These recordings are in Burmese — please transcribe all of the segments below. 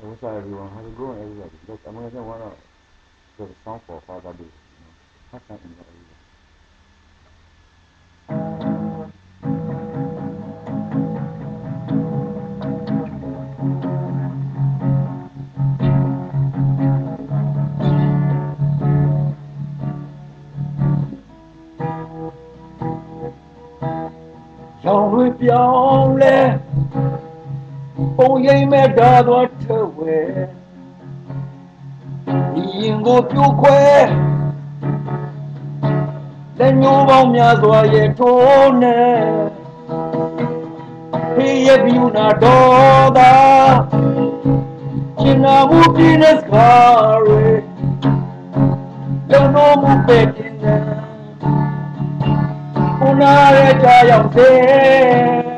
What's up, everyone? How's it going, everybody? Look, I'm gonna want to get song for Father Day. You know, something about. J'en veux plus en ပုံရိပ်မဲ့ဓာတော်ထဝဲဒီရင်ကိုပြိုခွဲလက်ညှိုးပေါင်းများစွာရဲ့ထိုးနေဖေးရဲ့ပြူနာတော်သာရှင်နာမှုပြင်းတဲ့စကားတွေလုံတော်မှုပဲတင်နေကိုနာရဲ့ကြာရောက်စေစိတ်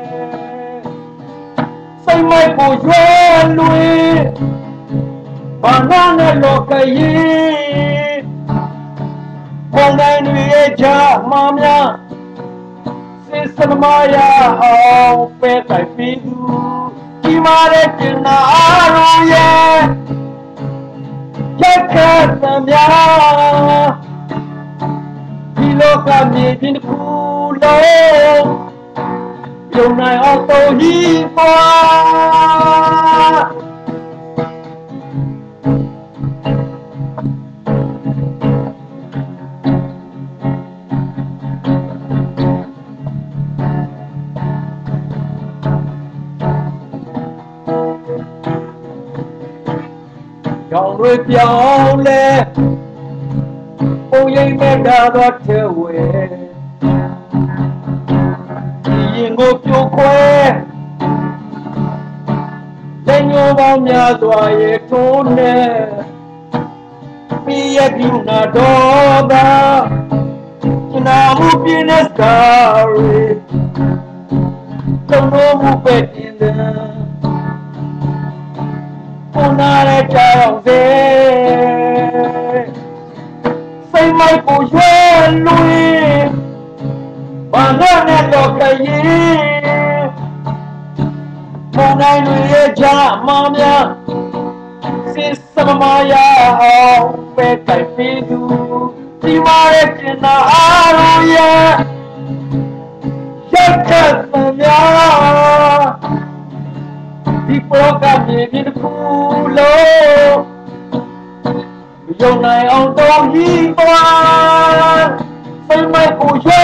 မိုက်ကိုရွယ်လွေဘာနာနဲ့လောကကြီးပုံတိုင်းတွေရဲ့ကြာမများစစ်စမမာယာအောင်ပဲတိုင်ပြီးသူဒီမာတဲ့ကျင်နာအားလုံးရဲ့ချက်ခတ်သမျှဒီလောကမြေပြင်တစ်ခုလုံးယုံ နိုင်အောင်တော်ကြီးပွားကြောင်တွေပြောင်းလဲပုံရိပ်မဲ့တာတော့ထဲဝဲဒီရင် ကိုပြိုခွဲလက်ညှိုးပေါင်းများစွာရဲ့ထိုးနေပြီးရပြူနာတော့သာကျွန်တော်မှုပြင်းတဲ့စကားတွေသုံးလို့မှုပဲတင်တယ်ကိုနာရဲ့ကြောင်စေစိတ်မိုက်ကိုရွှဲလွေဘာနာနဲ့တော့ခရ ပုံတိုင်းတွေရဲ့ကြမများစစ်စမမယာအောင်ပဲတိုင်ပြီးသူဒီမာရဲ့ကျင်နာအားလုံးရဲ့ရက်ခတ်သမျှဒီပေါ်ကမြေပြင်တစ်ခုလုံးမယုံနိုင်အောင်တော်ဟီပွားစိတ်မိုက်ကိုရဲ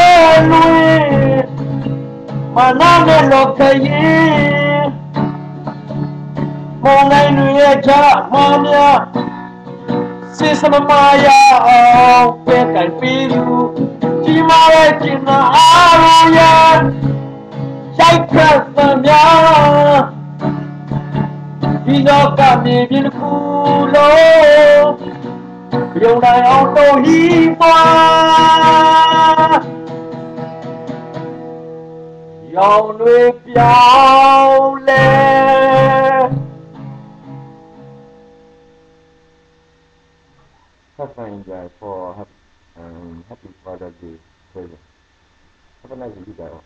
လွေမနာနဲ့လောကရင် မောင်နိုင်တွေရဲ့ကြမများစစ်စမမာယာအောင်ပဲကံပြီးသူဒီမာရဲ့ကျင်နာအားရရဲ့ရိုက်ခတ်သမျှဒီလောကမြေပြင်တစ်ခုလုံးယုံနိုင်အောင်တော်ဟီပွားရောင်တွေပြောင်း guys for happy, um, happy Father's Day. program. Have a nice day, guys.